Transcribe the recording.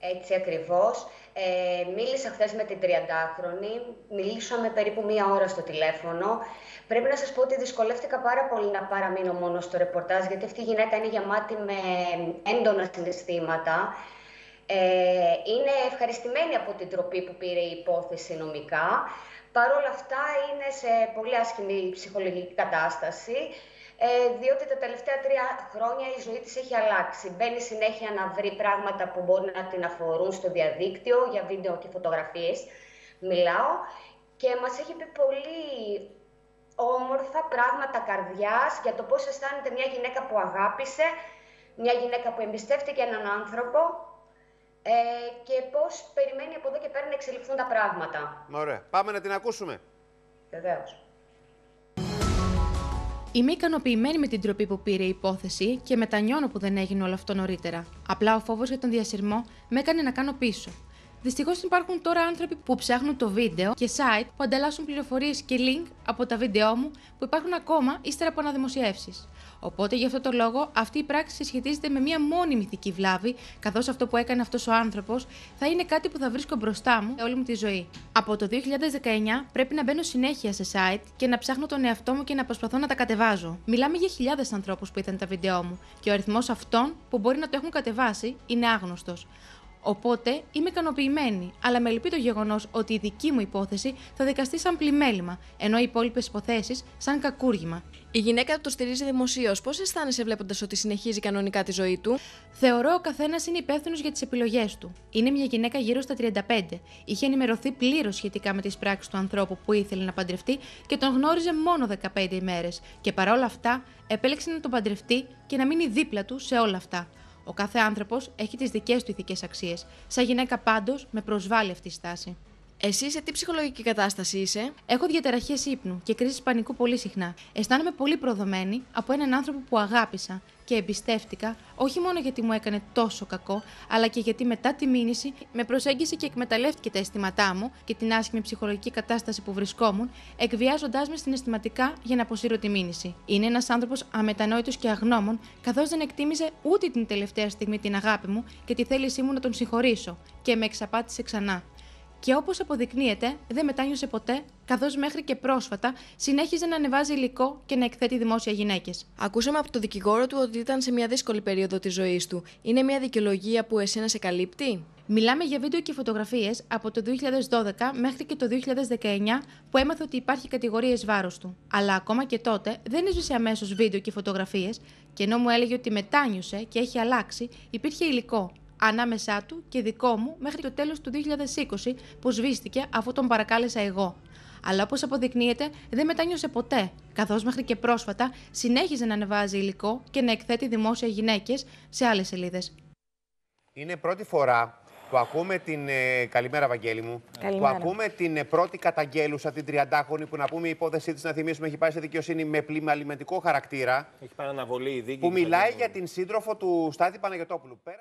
Έτσι ακριβώς. Ε, μίλησα χθες με την 30χρονη, μιλήσαμε περίπου μία ώρα στο τηλέφωνο. Πρέπει να σας πω ότι δυσκολεύτηκα πάρα πολύ να παραμείνω μόνο στο ρεπορτάζ, γιατί αυτή η γυναίκα είναι γεμάτη με έντονα συναισθήματα. Ε, είναι ευχαριστημένη από την τροπή που πήρε η υπόθεση νομικά. Παρ' όλα αυτά είναι σε πολύ άσχημη ψυχολογική κατάσταση ε, διότι τα τελευταία τρία χρόνια η ζωή της έχει αλλάξει. Μπαίνει συνέχεια να βρει πράγματα που μπορεί να την αφορούν στο διαδίκτυο, για βίντεο και φωτογραφίες μιλάω, και μας έχει πει πολύ όμορφα πράγματα καρδιάς για το πώς αισθάνεται μια γυναίκα που αγάπησε, μια γυναίκα που εμπιστεύτηκε έναν άνθρωπο ε, και πώς περιμένει από εδώ και πέρα να εξελιχθούν τα πράγματα. Ωραία. Πάμε να την ακούσουμε. Βεβαίως. Είμαι ικανοποιημένη με την τροπή που πήρε η υπόθεση και μετανιώνω που δεν έγινε όλο αυτό νωρίτερα. Απλά ο φόβος για τον διασυρμό με έκανε να κάνω πίσω. Δυστυχώς υπάρχουν τώρα άνθρωποι που ψάχνουν το βίντεο και site που ανταλλάσσουν πληροφορίες και link από τα βίντεό μου που υπάρχουν ακόμα ύστερα από αναδημοσιεύσεις. Οπότε γι' αυτό το λόγο αυτή η πράξη συσχετίζεται με μία μόνη μυθική βλάβη, καθώς αυτό που έκανε αυτός ο άνθρωπος θα είναι κάτι που θα βρίσκω μπροστά μου όλη μου τη ζωή. Από το 2019 πρέπει να μπαίνω συνέχεια σε site και να ψάχνω τον εαυτό μου και να προσπαθώ να τα κατεβάζω. Μιλάμε για χιλιάδες ανθρώπους που είδαν τα βίντεό μου και ο αριθμός αυτών που μπορεί να το έχουν κατεβάσει είναι άγνωστος. Οπότε είμαι ικανοποιημένη, αλλά με λυπεί το γεγονός ότι η δική μου υπόθεση θα δικαστεί σαν πλημέλημα, ενώ οι υπόλοιπες υποθέσεις σαν κακούργημα. Η γυναίκα το στηρίζει δημοσίως. Πώς αισθάνεσαι βλέποντας ότι συνεχίζει κανονικά τη ζωή του, Θεωρώ ο καθένας είναι υπεύθυνο για τις επιλογές του. Είναι μια γυναίκα γύρω στα 35. Είχε ενημερωθεί πλήρως σχετικά με τις πράξεις του ανθρώπου που ήθελε να παντρευτεί και τον γνώριζε μόνο 15 ημέρες. Και παρόλα αυτά επέλεξε να τον παντρευτεί και να μείνει δίπλα του σε όλα αυτά. Ο κάθε άνθρωπος έχει τις δικές του ηθικές αξίες. Σαν γυναίκα πάντως με προσβάλλει αυτή η στάση. Εσύ σε τι ψυχολογική κατάσταση είσαι, Έχω διαταραχές ύπνου και κρίσεις πανικού πολύ συχνά. Αισθάνομαι πολύ προδομένη από έναν άνθρωπο που αγάπησα και εμπιστεύτηκα, όχι μόνο γιατί μου έκανε τόσο κακό, αλλά και γιατί μετά τη μήνυση με προσέγγισε και εκμεταλλεύτηκε τα αισθήματά μου και την άσχημη ψυχολογική κατάσταση που βρισκόμουν, εκβιάζοντάς με συναισθηματικά για να αποσύρω τη μήνυση. Είναι ένας άνθρωπος αμετανόητος και αγνώμων, καθώς δεν εκτίμησε ούτε την τελευταία στιγμή την αγάπη μου και τη θέλησή μου να τον συγχωρήσω, και με εξαπάτησε ξανά. Και όπως αποδεικνύεται, δεν μετάνιωσε ποτέ, καθώς μέχρι και πρόσφατα συνέχιζε να ανεβάζει υλικό και να εκθέτει δημόσια γυναίκες. Ακούσαμε από το δικηγόρο του ότι ήταν σε μια δύσκολη περίοδο της ζωής του. Είναι μια δικαιολογία που εσένα σε καλύπτει; Μιλάμε για βίντεο και φωτογραφίες από το 2012 μέχρι και το 2019 που έμαθε ότι υπάρχει κατηγορίε βάρος του. Αλλά ακόμα και τότε δεν έσβησε αμέσως βίντεο και φωτογραφίες και ενώ μου έλεγε ότι μετάνιωσε και έχει αλλάξει, υπήρχε υλικό ανάμεσά του και δικό μου μέχρι το τέλος του 2020 που σβήστηκε αφού τον παρακάλεσα εγώ. Αλλά όπως αποδεικνύεται δεν μετάνιωσε ποτέ, καθώς μέχρι και πρόσφατα συνέχιζε να ανεβάζει υλικό και να εκθέτει δημόσια γυναίκες σε άλλες σελίδες. Είναι πρώτη φορά που ακούμε την. Ε, καλημέρα, Βαγγέλη μου. Καλημέρα. Που ακούμε την ε, πρώτη καταγγέλουσα, την 30χρονη, που να πούμε η υπόθεσή της, να θυμίσουμε, έχει πάει σε δικαιοσύνη με πλημαλιμετικό χαρακτήρα. Έχει πάει αναβολή η δίκη. Που και θα μιλάει γίνει- για την σύντροφο του Στάθη Παναγιωτόπουλου. Πέρα-